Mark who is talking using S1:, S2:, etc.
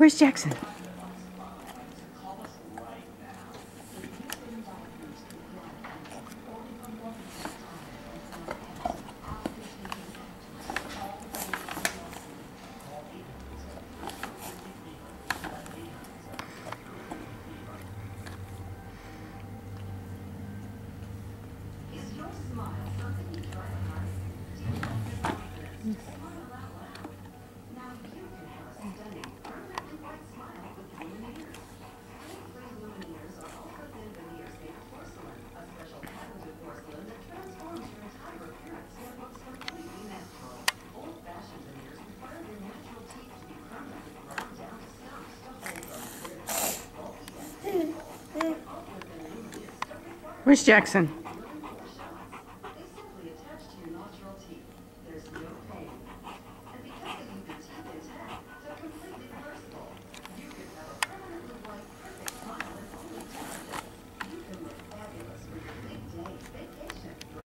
S1: Where's Jackson?
S2: Is your smile something you? Where's Jackson?